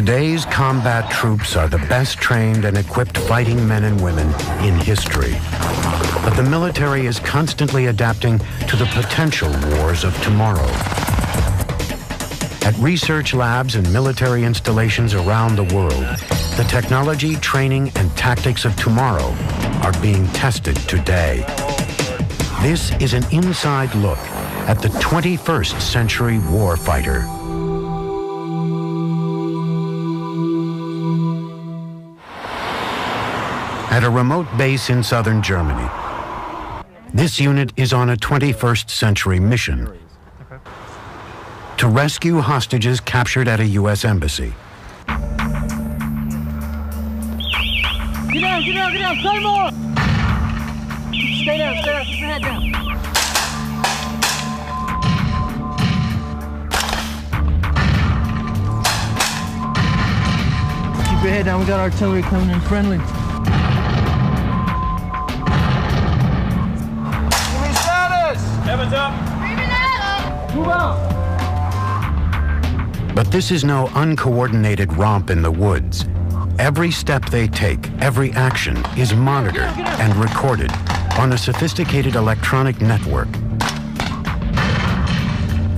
Today's combat troops are the best trained and equipped fighting men and women in history. But the military is constantly adapting to the potential wars of tomorrow. At research labs and military installations around the world, the technology, training, and tactics of tomorrow are being tested today. This is an inside look at the 21st century warfighter. At a remote base in southern Germany, this unit is on a 21st century mission to rescue hostages captured at a U.S. embassy. Get down, get down, get down, play more! Stay down, stay down, keep your head down. Keep your head down, we got artillery coming in friendly. Heavens up! But this is no uncoordinated romp in the woods. Every step they take, every action is monitored and recorded on a sophisticated electronic network.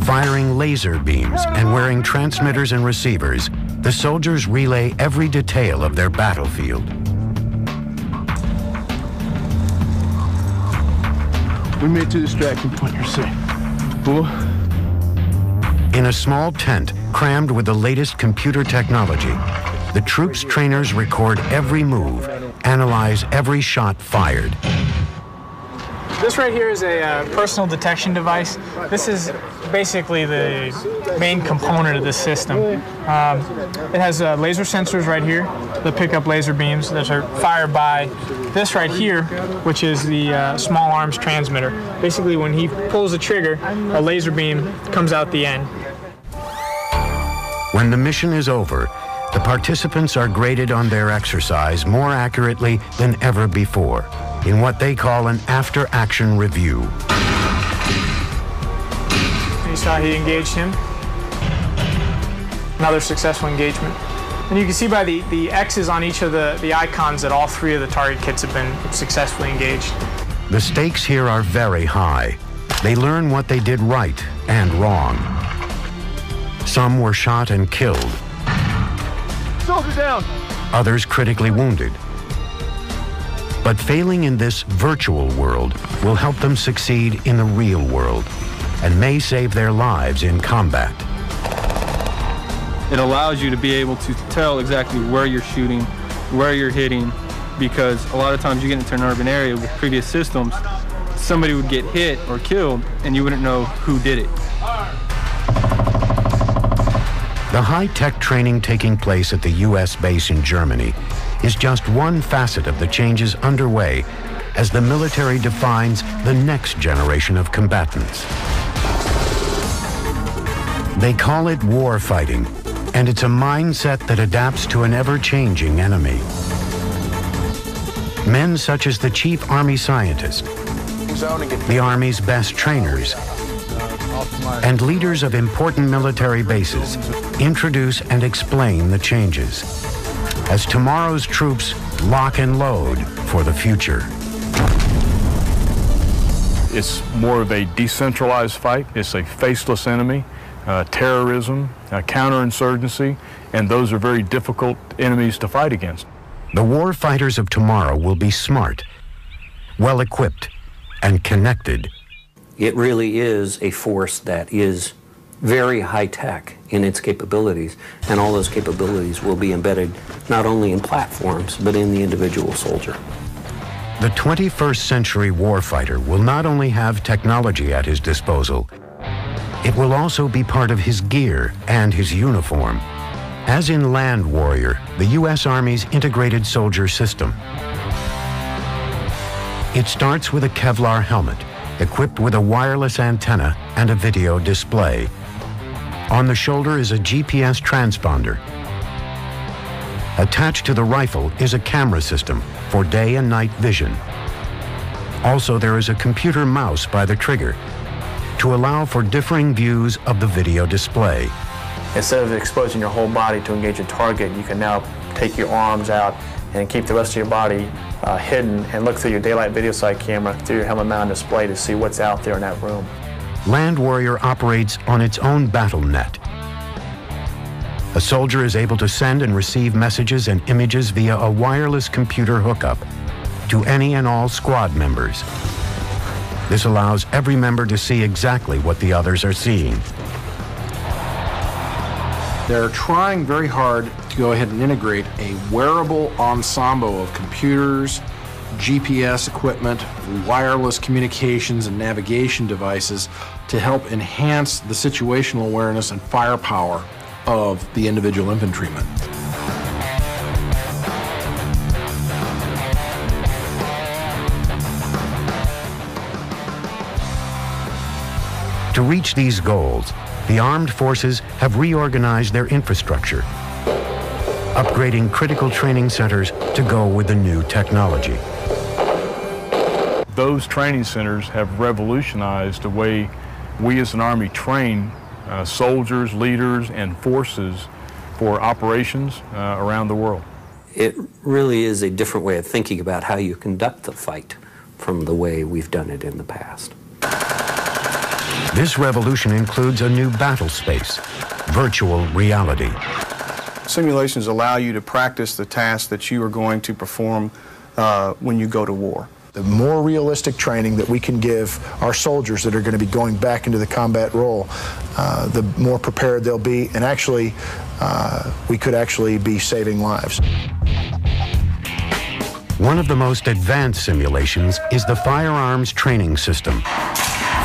Firing laser beams and wearing transmitters and receivers, the soldiers relay every detail of their battlefield. We made it to the extraction point. You're safe. Fool. In a small tent crammed with the latest computer technology, the troops' trainers record every move, analyze every shot fired. This right here is a uh, personal detection device. This is basically the main component of this system. Um, it has uh, laser sensors right here that pick up laser beams that are fired by this right here, which is the uh, small arms transmitter. Basically, when he pulls the trigger, a laser beam comes out the end. When the mission is over, the participants are graded on their exercise more accurately than ever before in what they call an after-action review. You saw he engaged him. Another successful engagement. And you can see by the, the X's on each of the, the icons that all three of the target kits have been successfully engaged. The stakes here are very high. They learn what they did right and wrong. Some were shot and killed. Soldier down. Others critically wounded. But failing in this virtual world will help them succeed in the real world and may save their lives in combat. It allows you to be able to tell exactly where you're shooting, where you're hitting, because a lot of times you get into an urban area with previous systems, somebody would get hit or killed and you wouldn't know who did it. The high-tech training taking place at the U.S. base in Germany is just one facet of the changes underway as the military defines the next generation of combatants. They call it war fighting, and it's a mindset that adapts to an ever-changing enemy. Men such as the chief army scientist, the Army's best trainers, and leaders of important military bases introduce and explain the changes as tomorrow's troops lock and load for the future. It's more of a decentralized fight. It's a faceless enemy, uh, terrorism, uh, counterinsurgency, and those are very difficult enemies to fight against. The war fighters of tomorrow will be smart, well equipped, and connected. It really is a force that is very high tech in its capabilities, and all those capabilities will be embedded not only in platforms, but in the individual soldier. The 21st century warfighter will not only have technology at his disposal, it will also be part of his gear and his uniform. As in Land Warrior, the U.S. Army's integrated soldier system. It starts with a Kevlar helmet, equipped with a wireless antenna and a video display. On the shoulder is a GPS transponder. Attached to the rifle is a camera system for day and night vision. Also, there is a computer mouse by the trigger to allow for differing views of the video display. instead of exposing your whole body to engage a target, you can now take your arms out and keep the rest of your body uh, hidden and look through your daylight video sight camera through your helmet mount display to see what's out there in that room. Land Warrior operates on its own battle net. A soldier is able to send and receive messages and images via a wireless computer hookup to any and all squad members. This allows every member to see exactly what the others are seeing. They're trying very hard to go ahead and integrate a wearable ensemble of computers, GPS equipment, wireless communications, and navigation devices to help enhance the situational awareness and firepower of the individual infantryman. To reach these goals, the armed forces have reorganized their infrastructure, upgrading critical training centers to go with the new technology. Those training centers have revolutionized the way we as an Army train uh, soldiers, leaders, and forces for operations uh, around the world. It really is a different way of thinking about how you conduct the fight from the way we've done it in the past. This revolution includes a new battle space, virtual reality. Simulations allow you to practice the tasks that you are going to perform uh, when you go to war. The more realistic training that we can give our soldiers that are going to be going back into the combat role, uh, the more prepared they'll be, and actually, uh, we could actually be saving lives. One of the most advanced simulations is the Firearms Training System,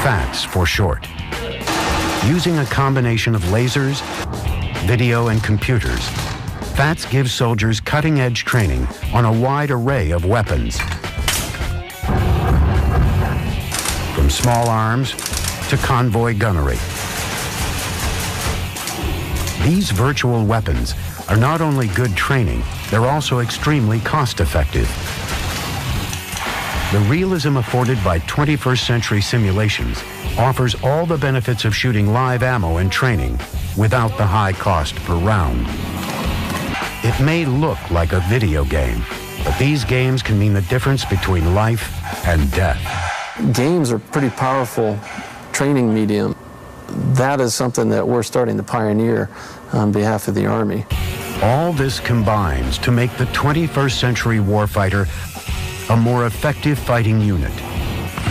FATS for short. Using a combination of lasers, video, and computers, FATS gives soldiers cutting-edge training on a wide array of weapons, from small arms to convoy gunnery. These virtual weapons are not only good training, they're also extremely cost-effective. The realism afforded by 21st century simulations offers all the benefits of shooting live ammo and training without the high cost per round. It may look like a video game, but these games can mean the difference between life and death. Games are pretty powerful training medium. That is something that we're starting to pioneer on behalf of the Army. All this combines to make the 21st century warfighter a more effective fighting unit,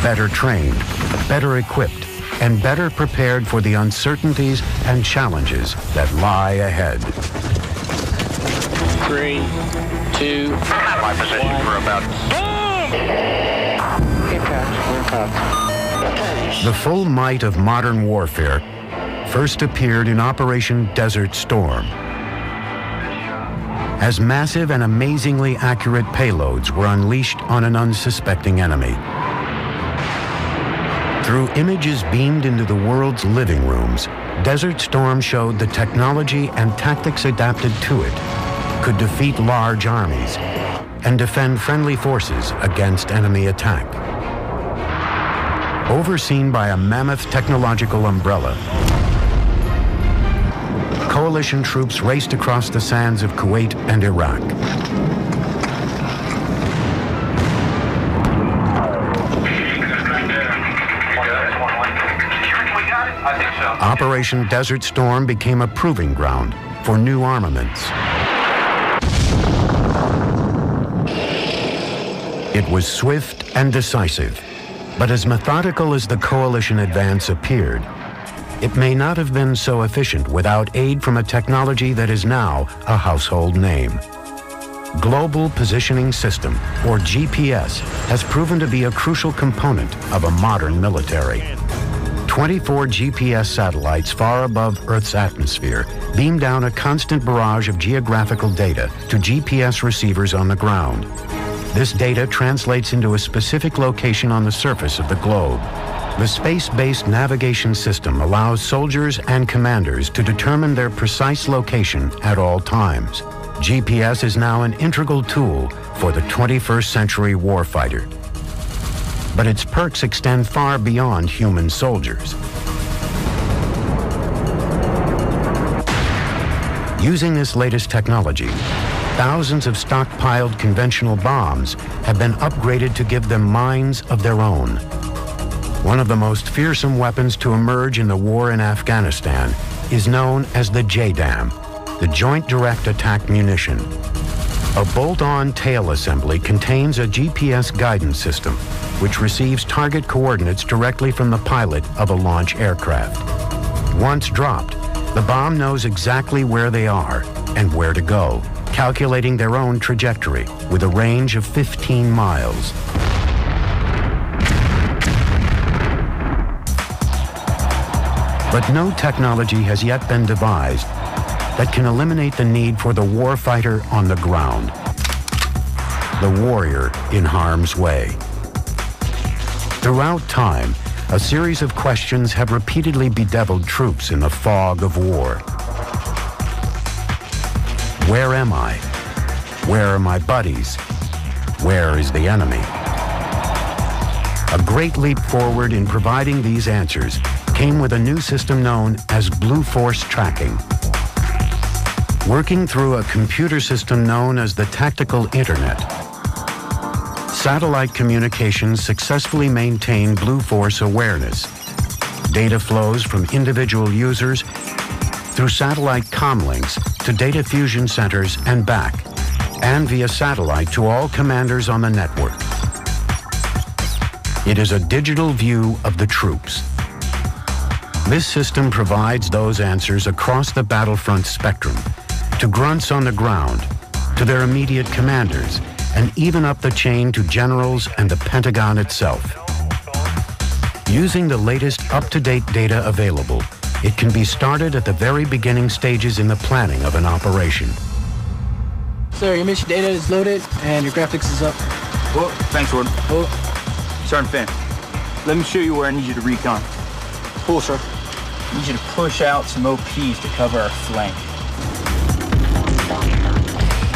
better trained, better equipped, and better prepared for the uncertainties and challenges that lie ahead. Three, two, my position one. for about. Impact. Impact. The full might of modern warfare first appeared in Operation Desert Storm as massive and amazingly accurate payloads were unleashed on an unsuspecting enemy. Through images beamed into the world's living rooms, Desert Storm showed the technology and tactics adapted to it could defeat large armies and defend friendly forces against enemy attack. Overseen by a mammoth technological umbrella, coalition troops raced across the sands of Kuwait and Iraq. Operation Desert Storm became a proving ground for new armaments. It was swift and decisive, but as methodical as the coalition advance appeared, it may not have been so efficient without aid from a technology that is now a household name. Global Positioning System, or GPS, has proven to be a crucial component of a modern military. 24 GPS satellites far above Earth's atmosphere beam down a constant barrage of geographical data to GPS receivers on the ground. This data translates into a specific location on the surface of the globe. The space-based navigation system allows soldiers and commanders to determine their precise location at all times. GPS is now an integral tool for the 21st century warfighter. But its perks extend far beyond human soldiers. Using this latest technology, thousands of stockpiled conventional bombs have been upgraded to give them minds of their own. One of the most fearsome weapons to emerge in the war in Afghanistan is known as the JDAM, the Joint Direct Attack Munition. A bolt-on tail assembly contains a GPS guidance system, which receives target coordinates directly from the pilot of a launch aircraft. Once dropped, the bomb knows exactly where they are and where to go, calculating their own trajectory with a range of 15 miles. But no technology has yet been devised that can eliminate the need for the warfighter on the ground, the warrior in harm's way. Throughout time, a series of questions have repeatedly bedeviled troops in the fog of war. Where am I? Where are my buddies? Where is the enemy? A great leap forward in providing these answers came with a new system known as Blue Force Tracking. Working through a computer system known as the Tactical Internet, satellite communications successfully maintain Blue Force awareness. Data flows from individual users through satellite comlinks to data fusion centers and back, and via satellite to all commanders on the network. It is a digital view of the troops. This system provides those answers across the battlefront spectrum to grunts on the ground, to their immediate commanders, and even up the chain to generals and the Pentagon itself. Using the latest up-to-date data available, it can be started at the very beginning stages in the planning of an operation. Sir, your mission data is loaded and your graphics is up. Oh, thanks, Warden. Oh. Sergeant Finn, let me show you where I need you to recon. Cool, sir. Need you to push out some OPs to cover our flank.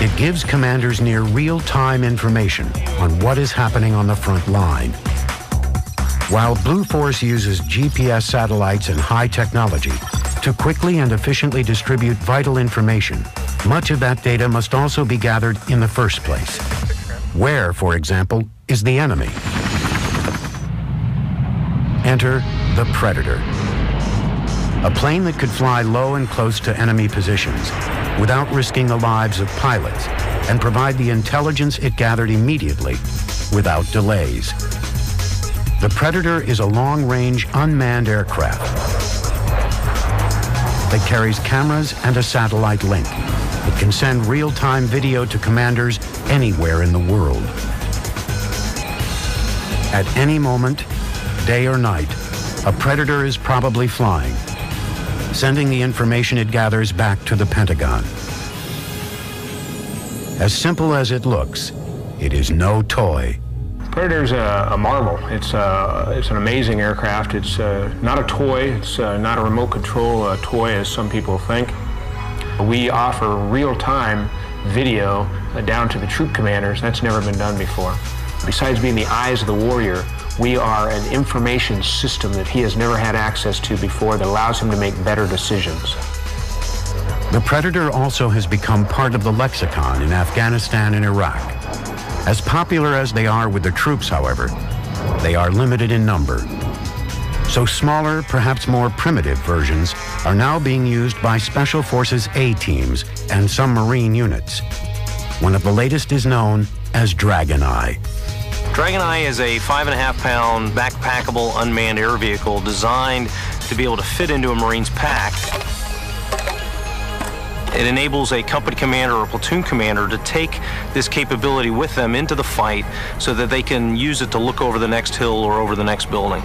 It gives commanders near real-time information on what is happening on the front line. While Blue Force uses GPS satellites and high technology to quickly and efficiently distribute vital information, much of that data must also be gathered in the first place. Where, for example, is the enemy? Enter the Predator. A plane that could fly low and close to enemy positions without risking the lives of pilots and provide the intelligence it gathered immediately without delays. The Predator is a long-range unmanned aircraft that carries cameras and a satellite link. It can send real-time video to commanders anywhere in the world. At any moment, day or night, a Predator is probably flying, sending the information it gathers back to the Pentagon. As simple as it looks, it is no toy. Predator's a, a marvel. It's, a, it's an amazing aircraft. It's uh, not a toy. It's uh, not a remote control uh, toy as some people think. We offer real-time video uh, down to the troop commanders. That's never been done before. Besides being the eyes of the warrior, we are an information system that he has never had access to before that allows him to make better decisions. The Predator also has become part of the lexicon in Afghanistan and Iraq. As popular as they are with the troops, however, they are limited in number. So smaller, perhaps more primitive versions are now being used by Special Forces A teams and some Marine units. One of the latest is known as Dragon Eye. Dragon Eye is a five and a half pound backpackable unmanned air vehicle designed to be able to fit into a Marine's pack. It enables a company commander or platoon commander to take this capability with them into the fight so that they can use it to look over the next hill or over the next building.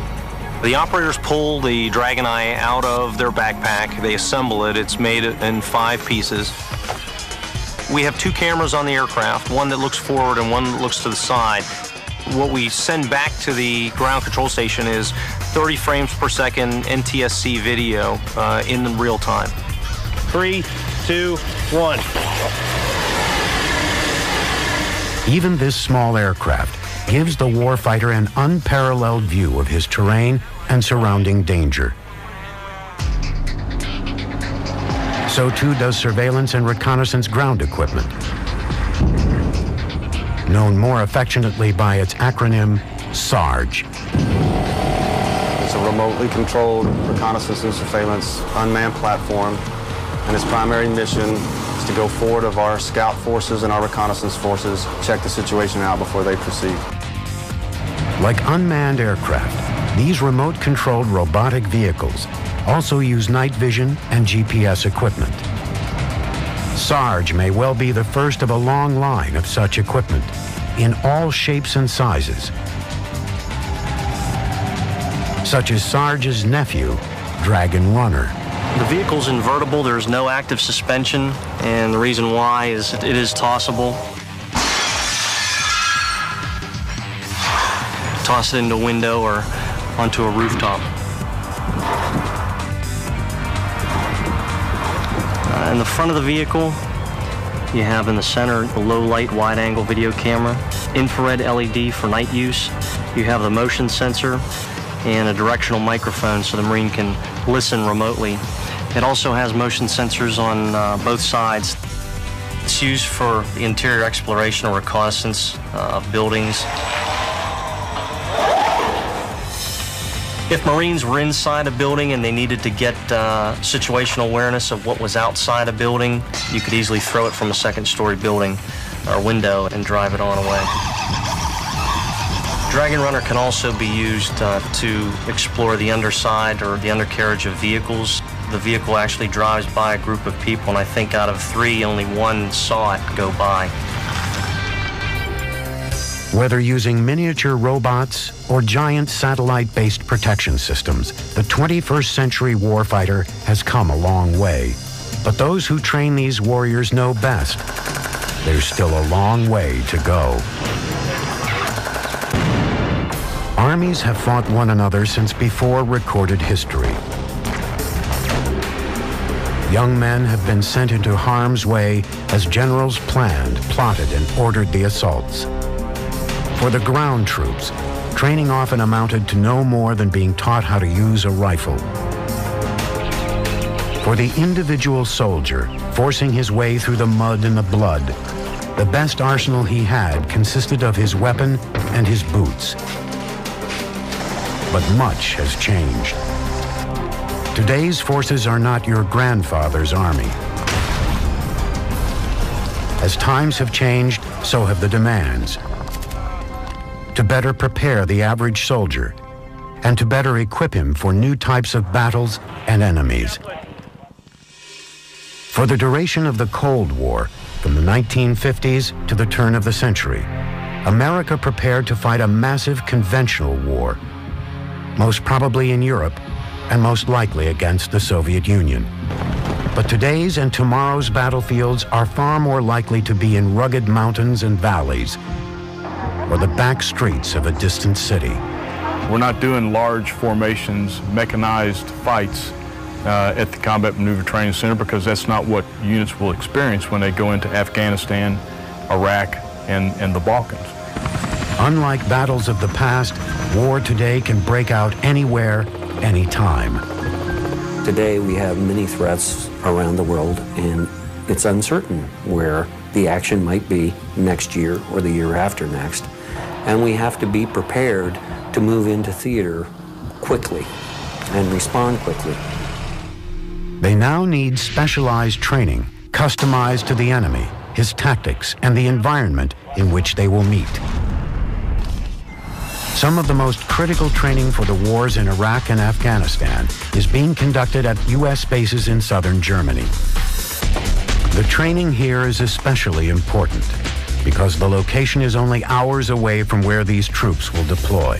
The operators pull the Dragon Eye out of their backpack, they assemble it, it's made in five pieces. We have two cameras on the aircraft, one that looks forward and one that looks to the side what we send back to the ground control station is 30 frames per second NTSC video uh, in real time. Three, two, one. Even this small aircraft gives the warfighter an unparalleled view of his terrain and surrounding danger. So too does surveillance and reconnaissance ground equipment. Known more affectionately by its acronym, SARGE. It's a remotely controlled reconnaissance and surveillance unmanned platform, and its primary mission is to go forward of our scout forces and our reconnaissance forces, check the situation out before they proceed. Like unmanned aircraft, these remote-controlled robotic vehicles also use night vision and GPS equipment. SARGE may well be the first of a long line of such equipment in all shapes and sizes, such as Sarge's nephew, Dragon Runner. The vehicle's invertible, there's no active suspension, and the reason why is it is tossable. Toss it into a window or onto a rooftop. Front of the vehicle, you have in the center the low light wide angle video camera, infrared LED for night use. You have the motion sensor and a directional microphone so the Marine can listen remotely. It also has motion sensors on uh, both sides. It's used for interior exploration or reconnaissance uh, of buildings. If Marines were inside a building and they needed to get uh, situational awareness of what was outside a building, you could easily throw it from a second story building or window and drive it on away. Dragon Runner can also be used uh, to explore the underside or the undercarriage of vehicles. The vehicle actually drives by a group of people, and I think out of three, only one saw it go by. Whether using miniature robots or giant satellite-based protection systems, the 21st century warfighter has come a long way. But those who train these warriors know best. There's still a long way to go. Armies have fought one another since before recorded history. Young men have been sent into harm's way as generals planned, plotted, and ordered the assaults. For the ground troops, training often amounted to no more than being taught how to use a rifle. For the individual soldier, forcing his way through the mud and the blood, the best arsenal he had consisted of his weapon and his boots. But much has changed. Today's forces are not your grandfather's army. As times have changed, so have the demands to better prepare the average soldier and to better equip him for new types of battles and enemies. For the duration of the Cold War, from the 1950s to the turn of the century, America prepared to fight a massive conventional war, most probably in Europe and most likely against the Soviet Union. But today's and tomorrow's battlefields are far more likely to be in rugged mountains and valleys or the back streets of a distant city. We're not doing large formations, mechanized fights uh, at the Combat Maneuver Training Center because that's not what units will experience when they go into Afghanistan, Iraq, and, and the Balkans. Unlike battles of the past, war today can break out anywhere, anytime. Today we have many threats around the world and it's uncertain where the action might be next year or the year after next and we have to be prepared to move into theater quickly and respond quickly. They now need specialized training, customized to the enemy, his tactics, and the environment in which they will meet. Some of the most critical training for the wars in Iraq and Afghanistan is being conducted at U.S. bases in southern Germany. The training here is especially important because the location is only hours away from where these troops will deploy.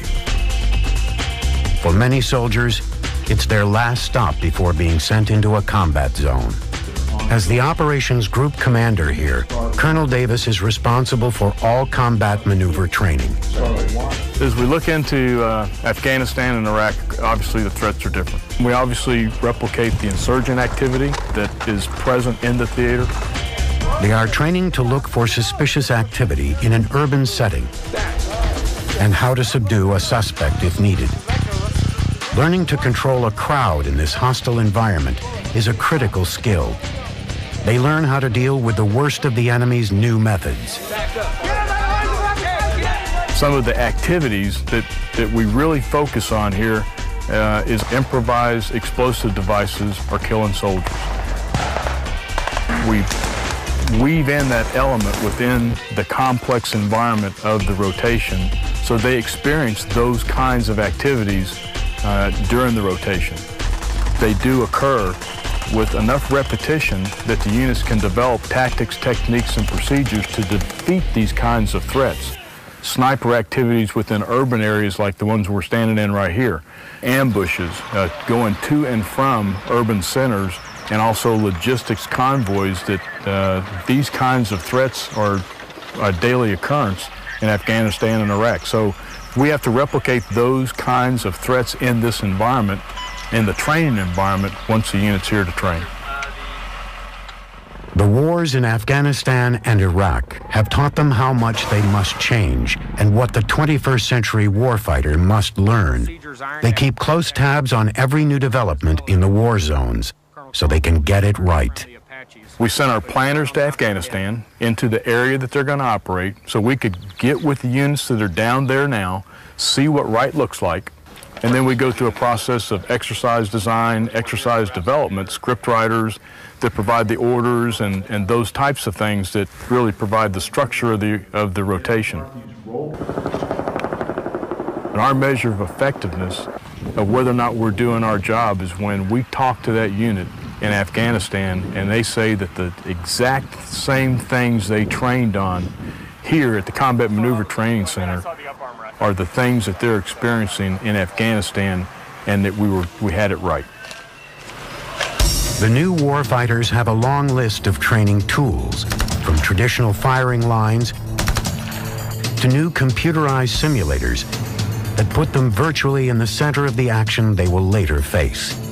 For many soldiers, it's their last stop before being sent into a combat zone. As the operations group commander here, Colonel Davis is responsible for all combat maneuver training. As we look into uh, Afghanistan and Iraq, obviously the threats are different. We obviously replicate the insurgent activity that is present in the theater they are training to look for suspicious activity in an urban setting and how to subdue a suspect if needed. Learning to control a crowd in this hostile environment is a critical skill they learn how to deal with the worst of the enemy's new methods. Some of the activities that, that we really focus on here uh, is improvised explosive devices for killing soldiers. We weave in that element within the complex environment of the rotation. So they experience those kinds of activities uh, during the rotation. They do occur with enough repetition that the units can develop tactics, techniques, and procedures to defeat these kinds of threats. Sniper activities within urban areas like the ones we're standing in right here, ambushes uh, going to and from urban centers, and also logistics convoys that uh, these kinds of threats are a daily occurrence in Afghanistan and Iraq. So we have to replicate those kinds of threats in this environment, in the training environment, once the unit's here to train. The wars in Afghanistan and Iraq have taught them how much they must change and what the 21st century warfighter must learn. They keep close tabs on every new development in the war zones so they can get it right. We sent our planners to Afghanistan into the area that they're going to operate so we could get with the units that are down there now, see what right looks like, and then we go through a process of exercise design, exercise development, script writers, that provide the orders and, and those types of things that really provide the structure of the, of the rotation. And our measure of effectiveness of whether or not we're doing our job is when we talk to that unit in Afghanistan and they say that the exact same things they trained on here at the Combat Maneuver Training Center are the things that they're experiencing in Afghanistan and that we, were, we had it right. The new warfighters have a long list of training tools, from traditional firing lines to new computerized simulators that put them virtually in the center of the action they will later face.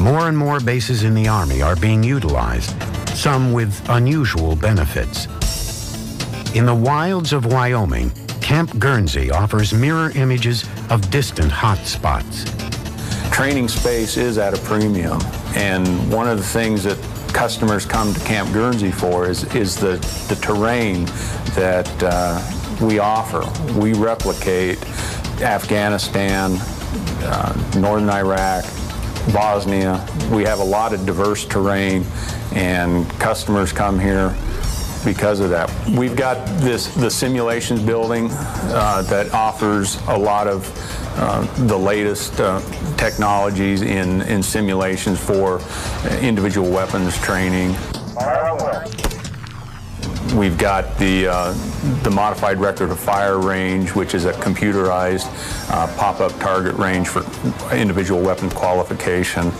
More and more bases in the Army are being utilized, some with unusual benefits. In the wilds of Wyoming, Camp Guernsey offers mirror images of distant hot spots training space is at a premium. And one of the things that customers come to Camp Guernsey for is, is the, the terrain that uh, we offer. We replicate Afghanistan, uh, northern Iraq, Bosnia. We have a lot of diverse terrain and customers come here because of that. We've got this the simulations building uh, that offers a lot of uh, the latest uh, technologies in, in simulations for individual weapons training. We've got the, uh, the modified record of fire range, which is a computerized uh, pop-up target range for individual weapon qualification.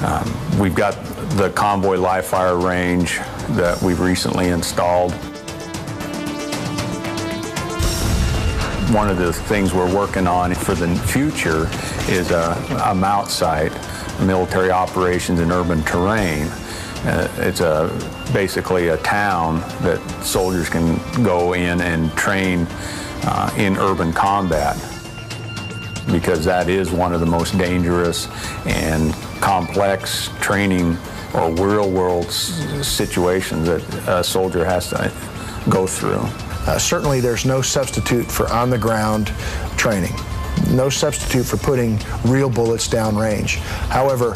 Um, we've got the convoy live fire range that we've recently installed. One of the things we're working on for the future is a, a MOUT site, military operations in urban terrain. Uh, it's a basically a town that soldiers can go in and train uh, in urban combat because that is one of the most dangerous and complex training or real world situations that a soldier has to go through. Uh, certainly, there's no substitute for on the ground training, no substitute for putting real bullets down range. However,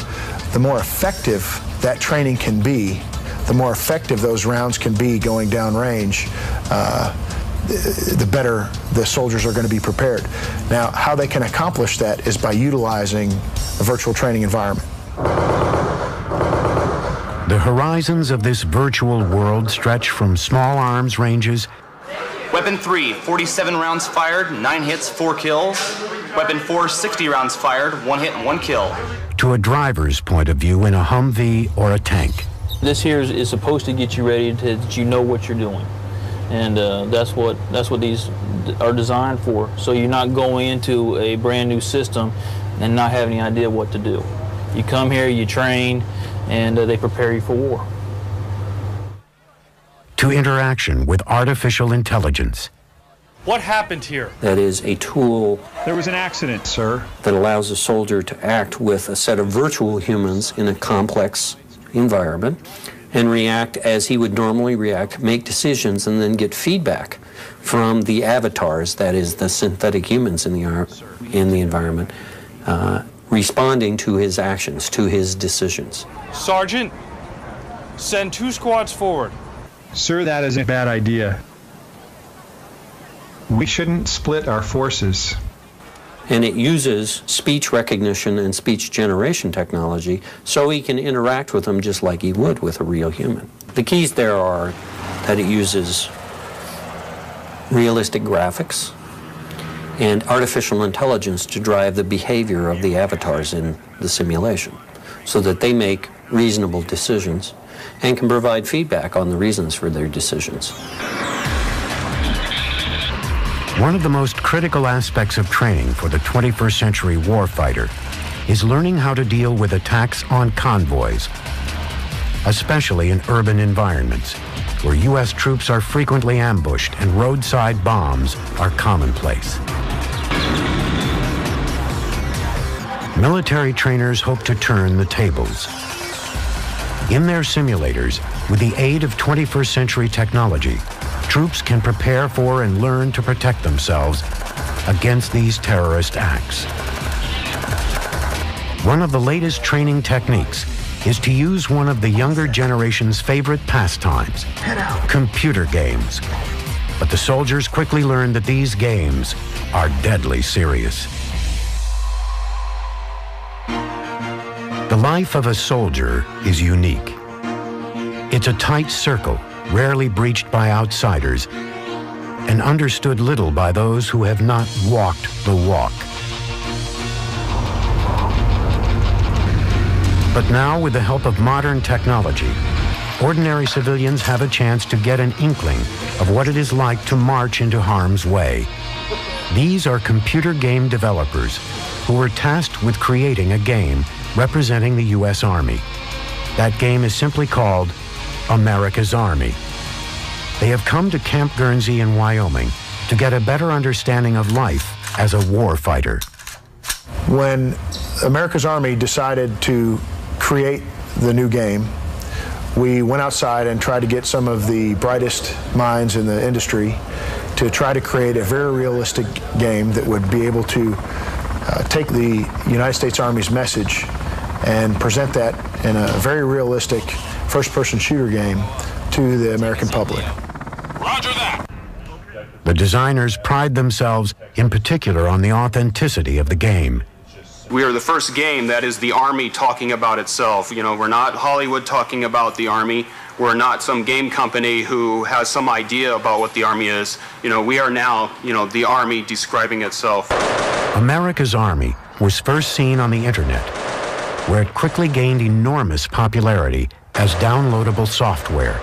the more effective that training can be, the more effective those rounds can be going down range. Uh, the better the soldiers are going to be prepared. Now, how they can accomplish that is by utilizing a virtual training environment. The horizons of this virtual world stretch from small arms ranges Weapon 3, 47 rounds fired, 9 hits, 4 kills. Weapon 4, 60 rounds fired, 1 hit, and 1 kill. To a driver's point of view in a Humvee or a tank. This here is, is supposed to get you ready to that you know what you're doing. And uh, that's what that's what these are designed for. So you're not going into a brand new system and not having any idea what to do. You come here, you train, and uh, they prepare you for war to interaction with artificial intelligence. What happened here? That is a tool. There was an accident, sir. That allows a soldier to act with a set of virtual humans in a complex environment and react as he would normally react, make decisions, and then get feedback from the avatars, that is, the synthetic humans in the, in the environment, uh, responding to his actions, to his decisions. Sergeant, send two squads forward. Sir, that is a bad idea. We shouldn't split our forces. And it uses speech recognition and speech generation technology so he can interact with them just like he would with a real human. The keys there are that it uses realistic graphics and artificial intelligence to drive the behavior of the avatars in the simulation so that they make reasonable decisions and can provide feedback on the reasons for their decisions. One of the most critical aspects of training for the 21st century warfighter is learning how to deal with attacks on convoys, especially in urban environments where U.S. troops are frequently ambushed and roadside bombs are commonplace. Military trainers hope to turn the tables. In their simulators, with the aid of 21st century technology, troops can prepare for and learn to protect themselves against these terrorist acts. One of the latest training techniques is to use one of the younger generation's favorite pastimes, computer games. But the soldiers quickly learn that these games are deadly serious. The life of a soldier is unique. It's a tight circle rarely breached by outsiders, and understood little by those who have not walked the walk. But now, with the help of modern technology, ordinary civilians have a chance to get an inkling of what it is like to march into harm's way. These are computer game developers who were tasked with creating a game representing the U.S. Army. That game is simply called America's Army. They have come to Camp Guernsey in Wyoming to get a better understanding of life as a war fighter. When America's Army decided to create the new game, we went outside and tried to get some of the brightest minds in the industry to try to create a very realistic game that would be able to uh, take the United States Army's message and present that in a very realistic first-person shooter game to the American public. Roger that. The designers pride themselves in particular on the authenticity of the game. We are the first game that is the Army talking about itself. You know, we're not Hollywood talking about the Army. We're not some game company who has some idea about what the Army is. You know, we are now, you know, the Army describing itself. America's Army was first seen on the internet, where it quickly gained enormous popularity as downloadable software.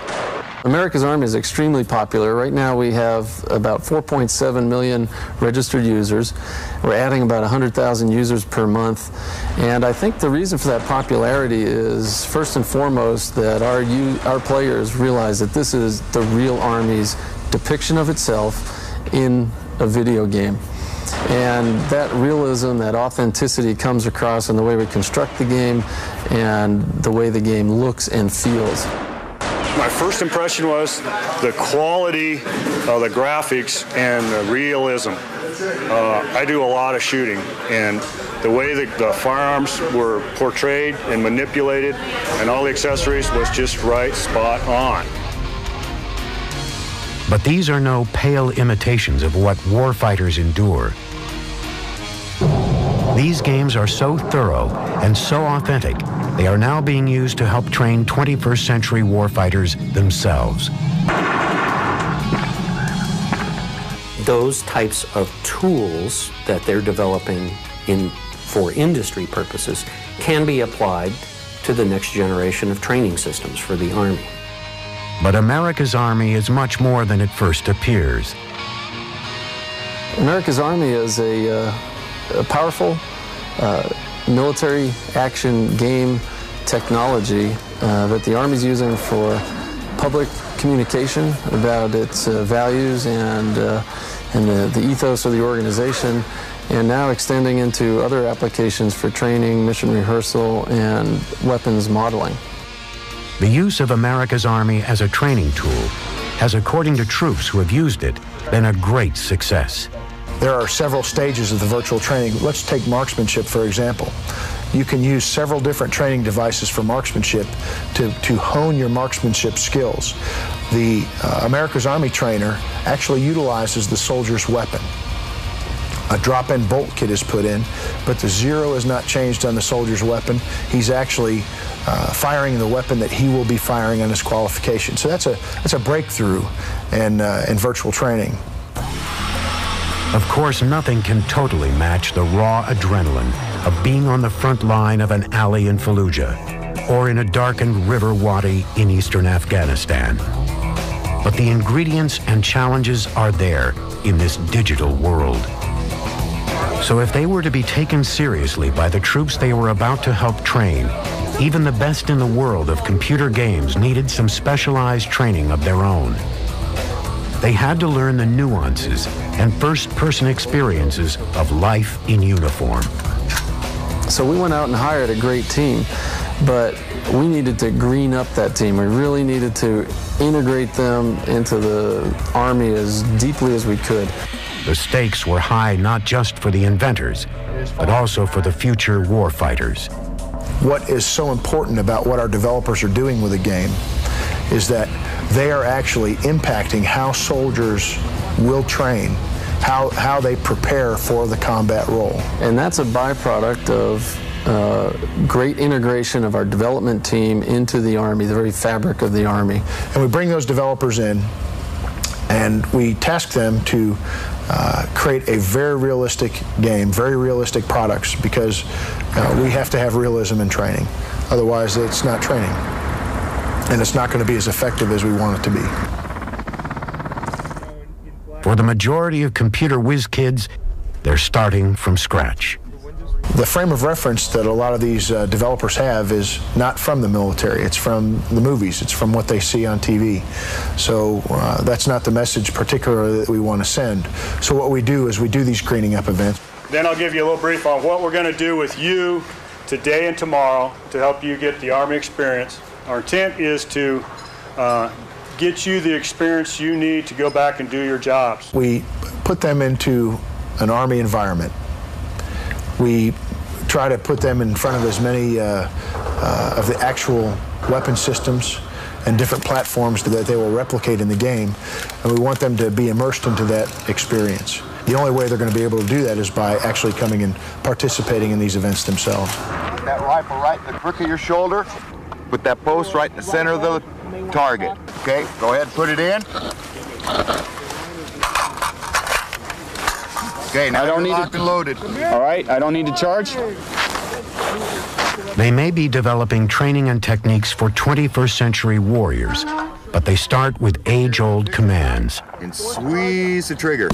America's Army is extremely popular. Right now we have about 4.7 million registered users. We're adding about 100,000 users per month. And I think the reason for that popularity is first and foremost that our, our players realize that this is the real Army's depiction of itself in a video game. And that realism, that authenticity comes across in the way we construct the game and the way the game looks and feels. My first impression was the quality of the graphics and the realism. Uh, I do a lot of shooting, and the way that the firearms were portrayed and manipulated and all the accessories was just right, spot on. But these are no pale imitations of what warfighters endure. These games are so thorough and so authentic, they are now being used to help train 21st century warfighters themselves. Those types of tools that they're developing in, for industry purposes can be applied to the next generation of training systems for the Army. But America's Army is much more than it first appears. America's Army is a, uh, a powerful uh, military action game technology uh, that the Army is using for public communication about its uh, values and, uh, and the, the ethos of the organization, and now extending into other applications for training, mission rehearsal, and weapons modeling. The use of America's Army as a training tool has, according to troops who have used it, been a great success. There are several stages of the virtual training. Let's take marksmanship, for example. You can use several different training devices for marksmanship to, to hone your marksmanship skills. The uh, America's Army trainer actually utilizes the soldier's weapon. A drop-in bolt kit is put in, but the zero is not changed on the soldier's weapon. He's actually uh, firing the weapon that he will be firing on his qualification. So that's a that's a breakthrough in uh, in virtual training. Of course, nothing can totally match the raw adrenaline of being on the front line of an alley in Fallujah or in a darkened river wadi in eastern Afghanistan. But the ingredients and challenges are there in this digital world. So if they were to be taken seriously by the troops they were about to help train, even the best in the world of computer games needed some specialized training of their own. They had to learn the nuances and first-person experiences of life in uniform. So we went out and hired a great team, but we needed to green up that team. We really needed to integrate them into the Army as deeply as we could. The stakes were high not just for the inventors, but also for the future warfighters. What is so important about what our developers are doing with the game is that they are actually impacting how soldiers will train, how, how they prepare for the combat role. And that's a byproduct of uh, great integration of our development team into the Army, the very fabric of the Army. And we bring those developers in and we task them to uh, create a very realistic game, very realistic products, because uh, we have to have realism in training. Otherwise, it's not training and it's not going to be as effective as we want it to be. For the majority of computer whiz kids, they're starting from scratch. The frame of reference that a lot of these uh, developers have is not from the military. It's from the movies. It's from what they see on TV. So uh, that's not the message particularly that we want to send. So what we do is we do these greening up events. Then I'll give you a little brief on what we're going to do with you today and tomorrow to help you get the Army experience. Our intent is to uh, get you the experience you need to go back and do your jobs. We put them into an Army environment. We try to put them in front of as many uh, uh, of the actual weapon systems and different platforms that they will replicate in the game, and we want them to be immersed into that experience. The only way they're going to be able to do that is by actually coming and participating in these events themselves. That rifle right in the crook of your shoulder, Put that post right in the center of the target. Okay, go ahead and put it in. Okay, now I don't need to loaded. All right, I don't need to charge. They may be developing training and techniques for 21st century warriors, but they start with age-old commands. And squeeze the trigger.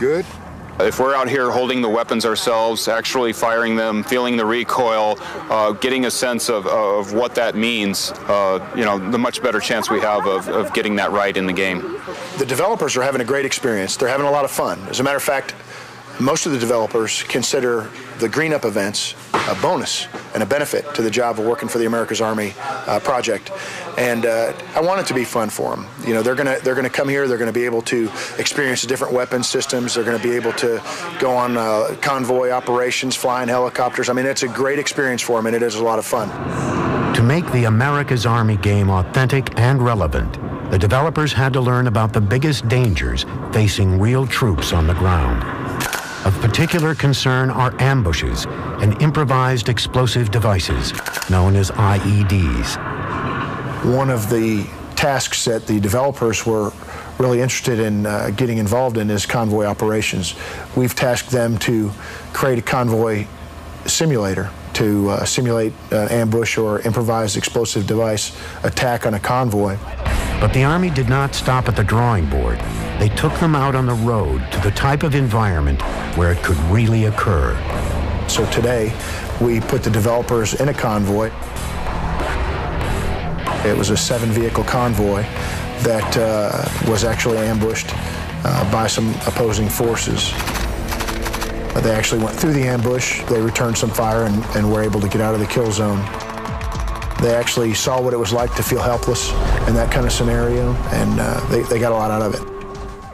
Good. If we're out here holding the weapons ourselves, actually firing them, feeling the recoil, uh, getting a sense of, of what that means, uh, you know, the much better chance we have of, of getting that right in the game. The developers are having a great experience. They're having a lot of fun. As a matter of fact, most of the developers consider the green up events a bonus and a benefit to the job of working for the America's Army uh, project. And uh, I want it to be fun for them. You know, they're gonna they're gonna come here. They're gonna be able to experience different weapon systems. They're gonna be able to go on uh, convoy operations, flying helicopters. I mean, it's a great experience for them, and it is a lot of fun. To make the America's Army game authentic and relevant, the developers had to learn about the biggest dangers facing real troops on the ground. Of particular concern are ambushes and improvised explosive devices, known as IEDs. One of the tasks that the developers were really interested in uh, getting involved in is convoy operations. We've tasked them to create a convoy simulator to uh, simulate an ambush or improvised explosive device attack on a convoy. But the Army did not stop at the drawing board. They took them out on the road to the type of environment where it could really occur. So today, we put the developers in a convoy. It was a seven vehicle convoy that uh, was actually ambushed uh, by some opposing forces. They actually went through the ambush. They returned some fire and, and were able to get out of the kill zone. They actually saw what it was like to feel helpless in that kind of scenario, and uh, they, they got a lot out of it.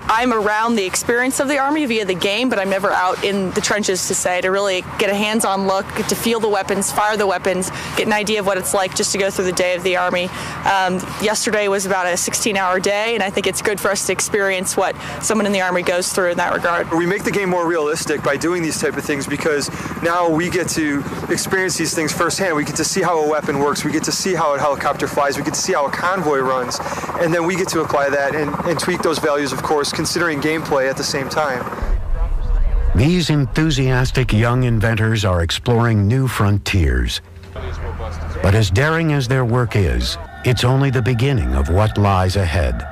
I'm around the experience of the Army via the game, but I'm never out in the trenches to say, to really get a hands on look, to feel the weapons, fire the weapons, get an idea of what it's like just to go through the day of the Army. Um, yesterday was about a 16 hour day, and I think it's good for us to experience what someone in the Army goes through in that regard. We make the game more realistic by doing these type of things because now we get to experience these things firsthand. We get to see how a weapon works, we get to see how a helicopter flies, we get to see how a convoy runs, and then we get to apply that and, and tweak those values, of course, considering gameplay at the same time. These enthusiastic young inventors are exploring new frontiers. But as daring as their work is, it's only the beginning of what lies ahead.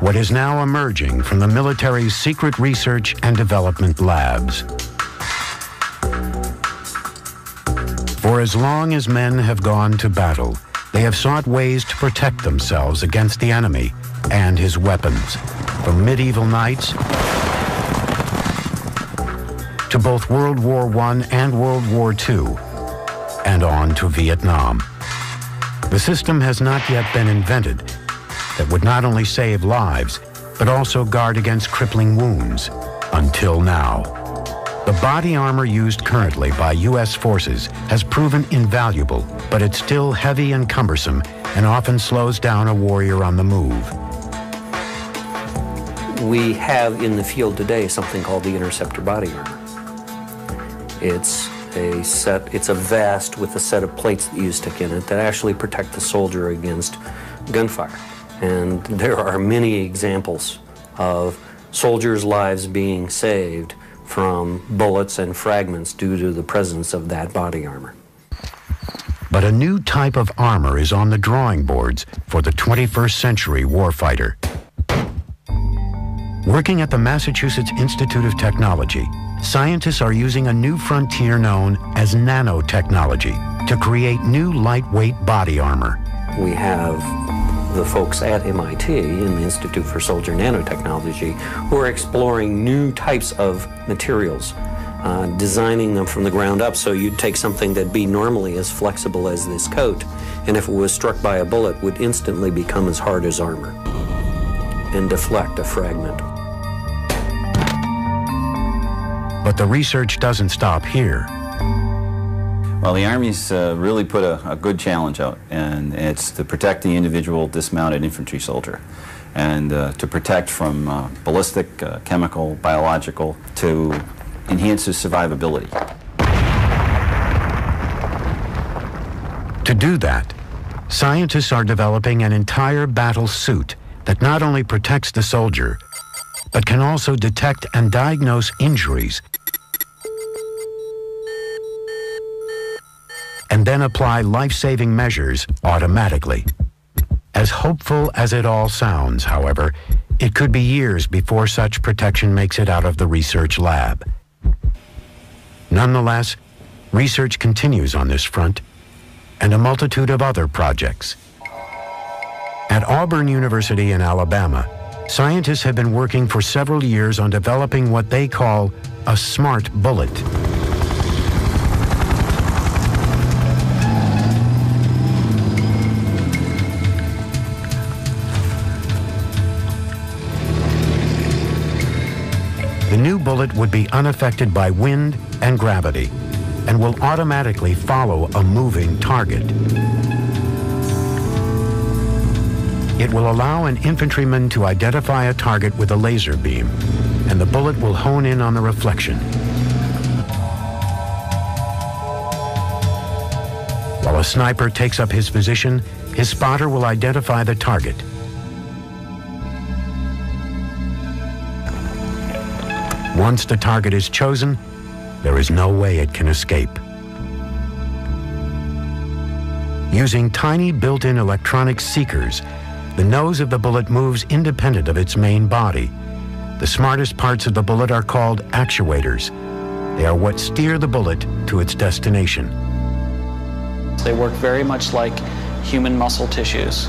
What is now emerging from the military's secret research and development labs. For as long as men have gone to battle, they have sought ways to protect themselves against the enemy and his weapons, from medieval knights to both World War I and World War II, and on to Vietnam. The system has not yet been invented that would not only save lives, but also guard against crippling wounds, until now. The body armor used currently by U.S. forces has proven invaluable, but it's still heavy and cumbersome and often slows down a warrior on the move we have in the field today something called the interceptor body armor. It's a set, it's a vest with a set of plates that you stick in it that actually protect the soldier against gunfire. And there are many examples of soldiers' lives being saved from bullets and fragments due to the presence of that body armor. But a new type of armor is on the drawing boards for the 21st century warfighter. Working at the Massachusetts Institute of Technology, scientists are using a new frontier known as nanotechnology to create new lightweight body armor. We have the folks at MIT in the Institute for Soldier Nanotechnology who are exploring new types of materials, uh, designing them from the ground up so you'd take something that'd be normally as flexible as this coat, and if it was struck by a bullet, would instantly become as hard as armor and deflect a fragment. But the research doesn't stop here. Well, the Army's uh, really put a, a, good challenge out, and it's to protect the individual dismounted infantry soldier and uh, to protect from uh, ballistic, uh, chemical, biological, to enhance his survivability. To do that, scientists are developing an entire battle suit that not only protects the soldier, but can also detect and diagnose injuries and then apply life-saving measures automatically. As hopeful as it all sounds, however, it could be years before such protection makes it out of the research lab. Nonetheless, research continues on this front and a multitude of other projects. At Auburn University in Alabama, scientists have been working for several years on developing what they call a smart bullet. Bullet would be unaffected by wind and gravity and will automatically follow a moving target. It will allow an infantryman to identify a target with a laser beam, and the bullet will hone in on the reflection. While a sniper takes up his position, his spotter will identify the target Once the target is chosen, there is no way it can escape. Using tiny built-in electronic seekers, the nose of the bullet moves independent of its main body. The smartest parts of the bullet are called actuators. They are what steer the bullet to its destination. They work very much like human muscle tissues.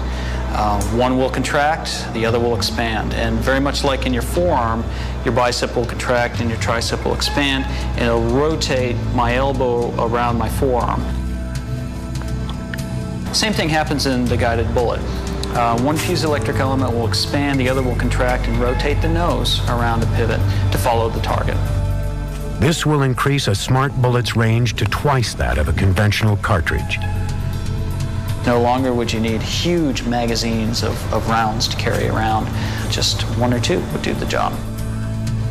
Uh, one will contract, the other will expand. And very much like in your forearm, your bicep will contract and your tricep will expand, and it'll rotate my elbow around my forearm. Same thing happens in the guided bullet. Uh, one electric element will expand, the other will contract and rotate the nose around a pivot to follow the target. This will increase a smart bullet's range to twice that of a conventional cartridge. No longer would you need huge magazines of, of rounds to carry around. Just one or two would do the job.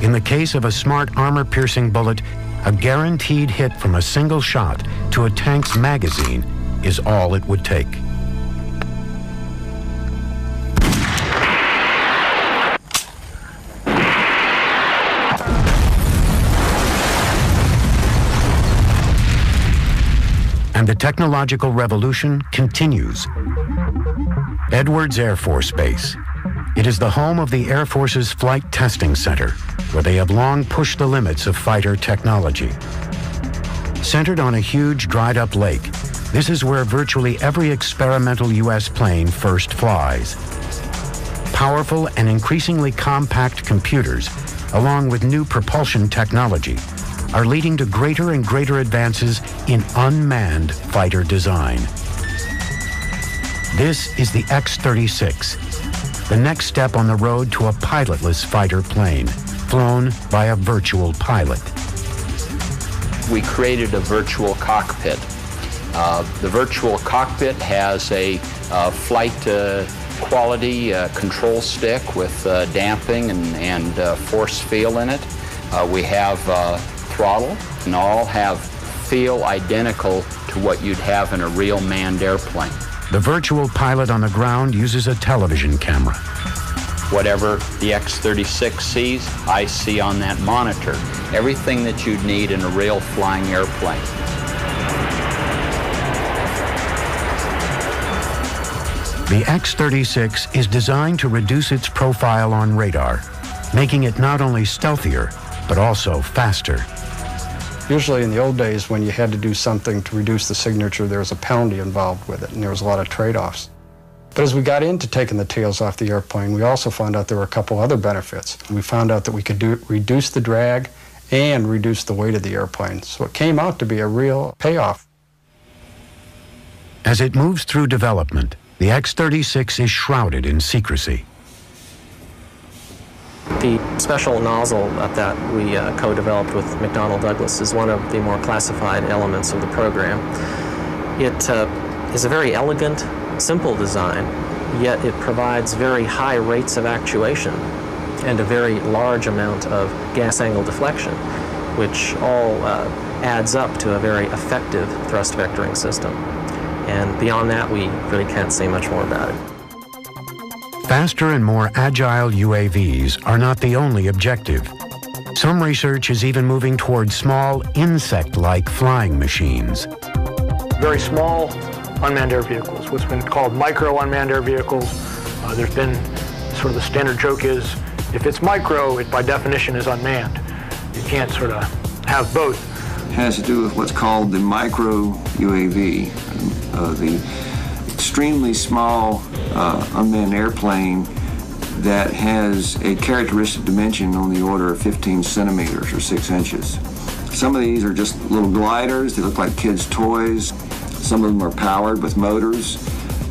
In the case of a smart armor-piercing bullet, a guaranteed hit from a single shot to a tank's magazine is all it would take. And the technological revolution continues. Edwards Air Force Base. It is the home of the Air Force's Flight Testing Center, where they have long pushed the limits of fighter technology. Centered on a huge dried up lake, this is where virtually every experimental U.S. plane first flies. Powerful and increasingly compact computers, along with new propulsion technology, are leading to greater and greater advances in unmanned fighter design. This is the X-36, the next step on the road to a pilotless fighter plane, flown by a virtual pilot. We created a virtual cockpit. Uh, the virtual cockpit has a uh, flight uh, quality uh, control stick with uh, damping and, and uh, force feel in it. we have throttle and all have feel identical to what you'd have in a real manned airplane. The virtual pilot on the ground uses a television camera. Whatever the X-36 sees, I see on that monitor. Everything that you'd need in a real flying airplane. The X-36 is designed to reduce its profile on radar, making it not only stealthier, but also faster. Usually in the old days, when you had to do something to reduce the signature, there was a penalty involved with it, and there was a lot of trade-offs. But as we got into taking the tails off the airplane, we also found out there were a couple other benefits. We found out that we could do, reduce the drag and reduce the weight of the airplane. So it came out to be a real payoff. As it moves through development, the X-36 is shrouded in secrecy. The special nozzle that we uh, co-developed with McDonnell Douglas is one of the more classified elements of the program. It uh, is a very elegant, simple design, yet it provides very high rates of actuation and a very large amount of gas angle deflection, which all uh, adds up to a very effective thrust vectoring system. And beyond that, we really can't say much more about it. Faster and more agile UAVs are not the only objective. Some research is even moving towards small insect-like flying machines. Very small unmanned air vehicles, what's been called micro unmanned air vehicles. Uh, there's been sort of the standard joke is if it's micro, it by definition is unmanned. You can't sort of have both. It has to do with what's called the micro UAV, uh, the extremely small uh, unmanned airplane that has a characteristic dimension on the order of 15 centimeters or 6 inches. Some of these are just little gliders. They look like kids' toys. Some of them are powered with motors.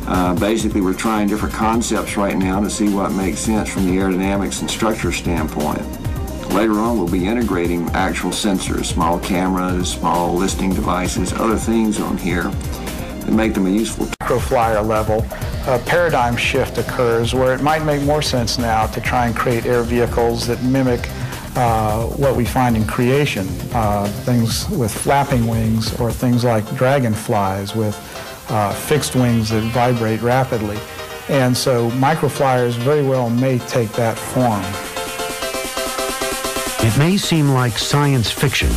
Uh, basically, we're trying different concepts right now to see what makes sense from the aerodynamics and structure standpoint. Later on, we'll be integrating actual sensors, small cameras, small listening devices, other things on here that make them a useful flyer level. A paradigm shift occurs where it might make more sense now to try and create air vehicles that mimic uh, what we find in creation, uh, things with flapping wings or things like dragonflies with uh, fixed wings that vibrate rapidly. And so microflyers very well may take that form. It may seem like science fiction,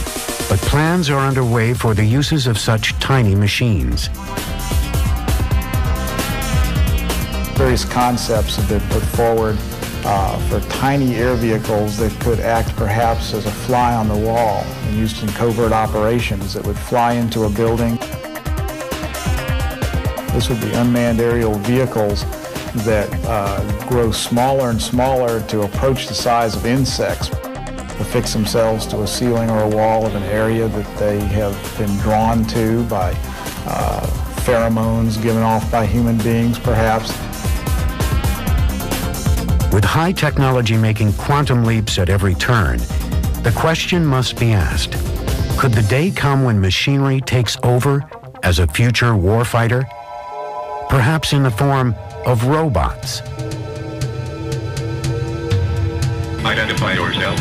but plans are underway for the uses of such tiny machines. Various concepts have been put forward uh, for tiny air vehicles that could act perhaps as a fly on the wall and used in covert operations that would fly into a building. This would be unmanned aerial vehicles that uh, grow smaller and smaller to approach the size of insects affix themselves to a ceiling or a wall of an area that they have been drawn to by uh, pheromones given off by human beings, perhaps. With high technology making quantum leaps at every turn, the question must be asked, could the day come when machinery takes over as a future warfighter? Perhaps in the form of robots. Identify yourself.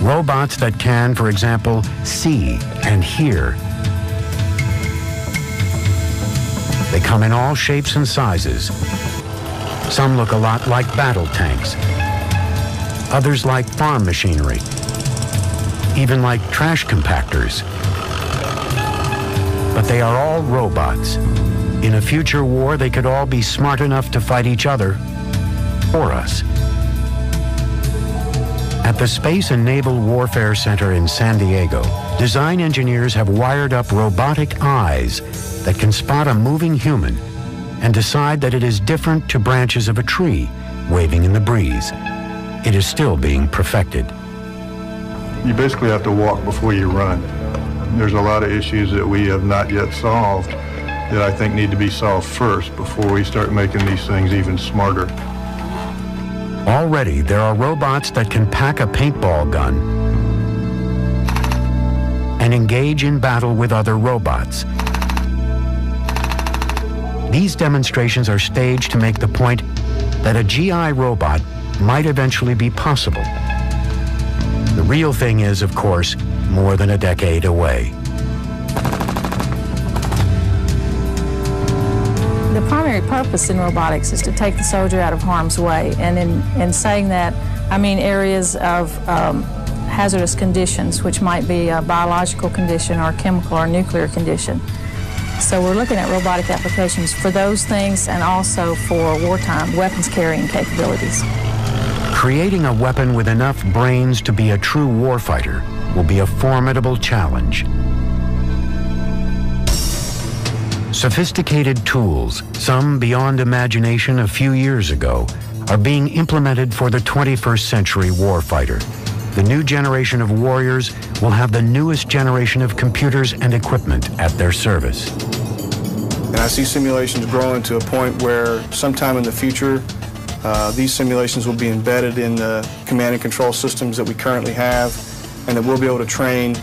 Robots that can, for example, see and hear. They come in all shapes and sizes. Some look a lot like battle tanks. Others like farm machinery. Even like trash compactors. But they are all robots. In a future war, they could all be smart enough to fight each other or us. At the Space and Naval Warfare Center in San Diego, design engineers have wired up robotic eyes that can spot a moving human and decide that it is different to branches of a tree waving in the breeze. It is still being perfected. You basically have to walk before you run. There's a lot of issues that we have not yet solved that I think need to be solved first before we start making these things even smarter. Already, there are robots that can pack a paintball gun and engage in battle with other robots. These demonstrations are staged to make the point that a GI robot might eventually be possible. The real thing is, of course, more than a decade away. The primary purpose in robotics is to take the soldier out of harm's way. And in, in saying that, I mean areas of um, hazardous conditions, which might be a biological condition or a chemical or nuclear condition. So we're looking at robotic applications for those things and also for wartime weapons carrying capabilities. Creating a weapon with enough brains to be a true warfighter will be a formidable challenge. Sophisticated tools, some beyond imagination a few years ago, are being implemented for the 21st century warfighter. The new generation of warriors will have the newest generation of computers and equipment at their service. And I see simulations growing to a point where sometime in the future, uh, these simulations will be embedded in the command and control systems that we currently have, and that we'll be able to train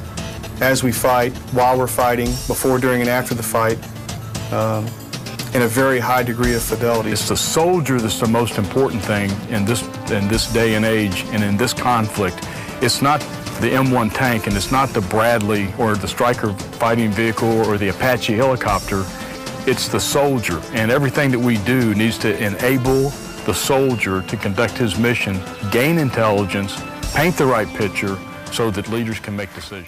as we fight, while we're fighting, before, during, and after the fight, um, in a very high degree of fidelity. It's the soldier that's the most important thing in this, in this day and age and in this conflict. It's not the M1 tank and it's not the Bradley or the Stryker fighting vehicle or the Apache helicopter. It's the soldier. And everything that we do needs to enable the soldier to conduct his mission, gain intelligence, paint the right picture so that leaders can make decisions.